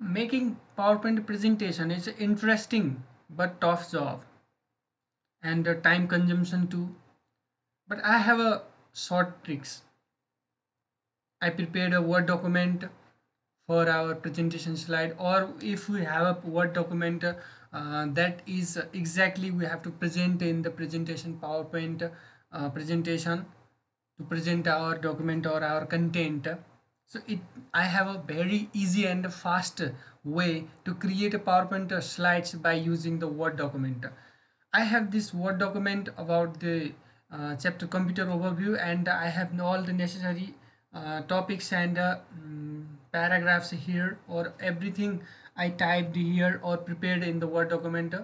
making PowerPoint presentation is interesting but tough job and time consumption too. But I have a short tricks. I prepared a Word document for our presentation slide or if we have a Word document uh, that is exactly we have to present in the presentation PowerPoint uh, presentation to present our document or our content so it i have a very easy and fast way to create a powerpoint slides by using the word document. I have this word document about the uh, chapter computer overview and i have all the necessary uh, topics and uh, um, paragraphs here or everything i typed here or prepared in the word document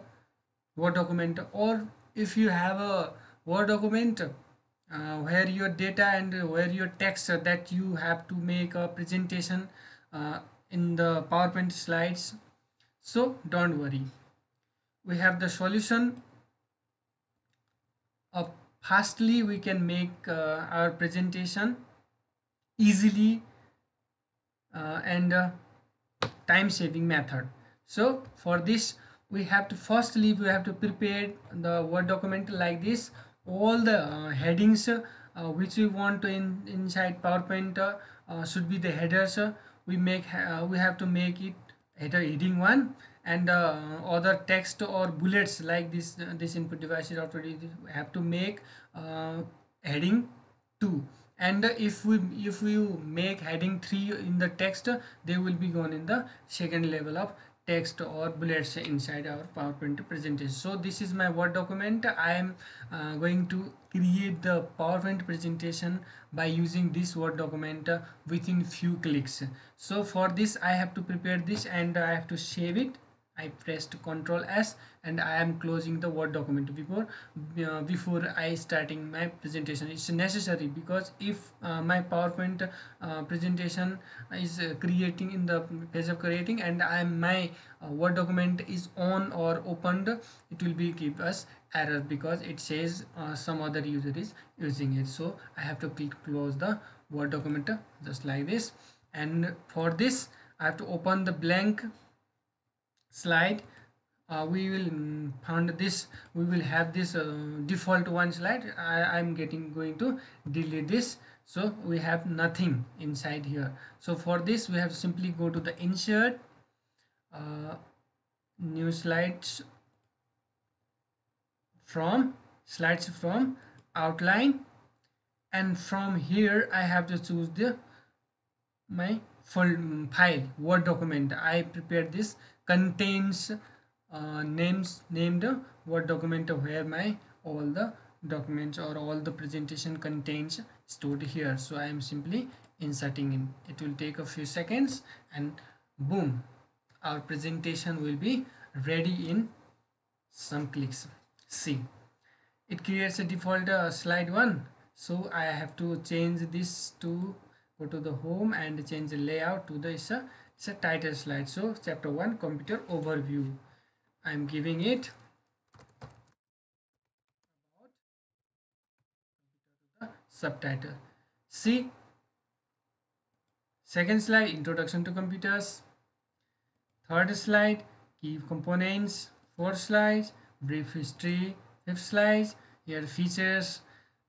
word document. Or if you have a word document uh, where your data and where your text that you have to make a presentation uh, in the PowerPoint slides. So don't worry. We have the solution. Uh, fastly we can make uh, our presentation easily uh, and uh, time saving method. So for this we have to firstly we have to prepare the word document like this all the uh, headings uh, which we want to in inside PowerPoint uh, should be the headers. We make we have to make it header heading one and uh, other text or bullets like this uh, this input device is already have to make uh, heading 2 and if we if we make heading 3 in the text they will be gone in the second level of text or bullets inside our PowerPoint presentation. So this is my Word document. I am uh, going to create the PowerPoint presentation by using this Word document uh, within few clicks. So for this I have to prepare this and I have to save it I pressed Ctrl S and I am closing the Word document before uh, before I starting my presentation. It's necessary because if uh, my PowerPoint uh, presentation is uh, creating in the page of creating and I my uh, Word document is on or opened, it will be give us error because it says uh, some other user is using it. So I have to click close the Word document just like this and for this I have to open the blank slide. Uh, we will find this we will have this uh, default one slide. I am getting going to delete this. So we have nothing inside here. So for this we have simply go to the insert uh, new slides from slides from outline. And from here I have to choose the my file word document. I prepared this. Contains uh, names named word document where my all the documents or all the presentation contains stored here. So i am simply inserting in. It will take a few seconds and boom our presentation will be ready in some clicks. See it creates a default uh, slide one. So i have to change this to go to the home and change the layout to the this uh, it's a title slide. So chapter 1 computer overview. I'm giving it subtitle. See? Second slide introduction to computers. Third slide key components. Fourth slide brief history. Fifth slide here features.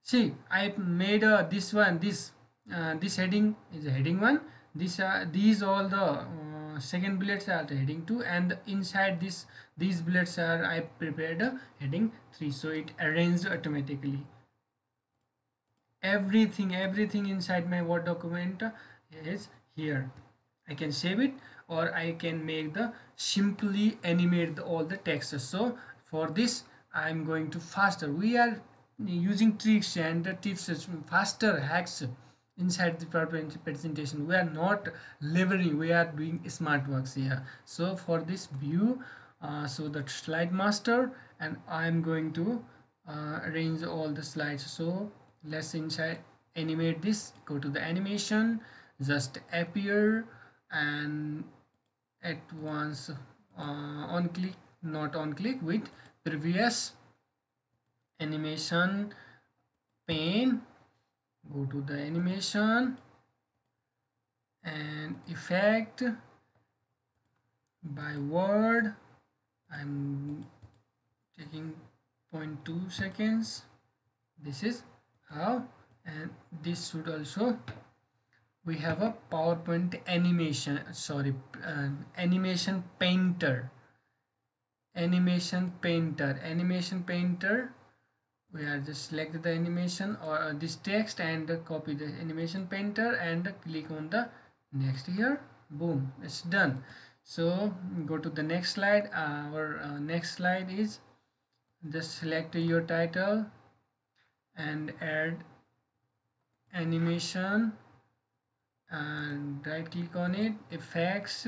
See i made uh, this one this this heading is a heading one. These are these all the uh, second bullets are the heading 2 and inside this these bullets are i prepared a heading 3 so it arranged automatically. Everything everything inside my word document is here. I can save it or i can make the simply animate the, all the text. So for this i'm going to faster. We are using tricks and tips faster hacks inside the PowerPoint presentation. We are not leveraging we are doing smart works here. So for this view uh, so the slide master and I'm going to uh, arrange all the slides. So let's inside animate this. Go to the animation just appear and at once uh, on click not on click with previous animation pane go to the animation and effect by word. I'm taking 0.2 seconds. This is how and this should also we have a PowerPoint animation sorry uh, animation painter. Animation painter animation painter we are just select the animation or uh, this text and copy the animation painter and click on the next here. Boom it's done. So go to the next slide. Our uh, next slide is just select your title and add animation and right click on it. Effects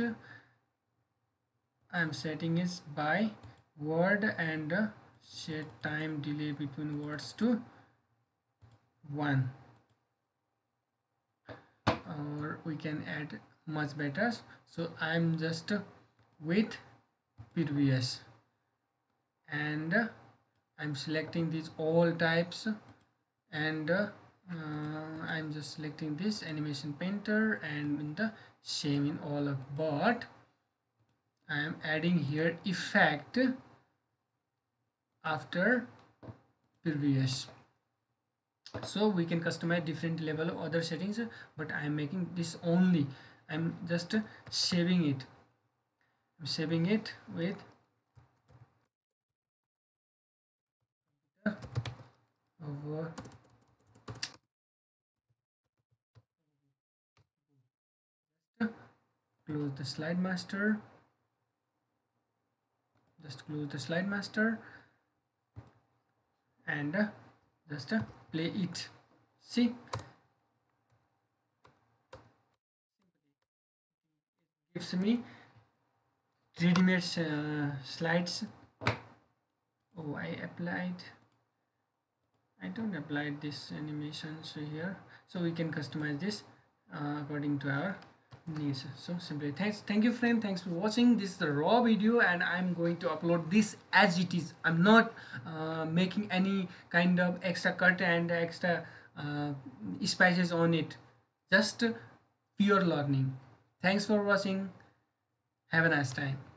I'm setting is by word and set time delay between words to 1 or we can add much better. So I'm just with previous. And I'm selecting these all types. And uh, I'm just selecting this animation painter and in the same in all of but I am adding here effect after previous. So we can customize different level of other settings but I am making this only. I'm just saving it. I'm saving it with over close the slide master. Just close the slide master and just play it. See? It gives me ready-made uh, slides. Oh I applied. I don't apply this animations here. So we can customize this uh, according to our needs so simply thanks thank you friend. Thanks for watching. This is the raw video and i'm going to upload this as it is. I'm not uh, making any kind of extra cut and extra uh, spices on it. Just pure learning. Thanks for watching. Have a nice time